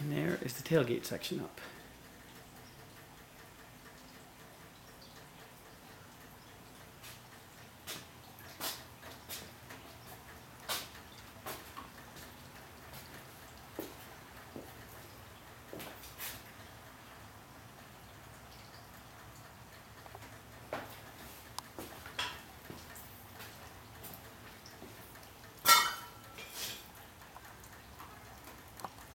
And there is the tailgate section up.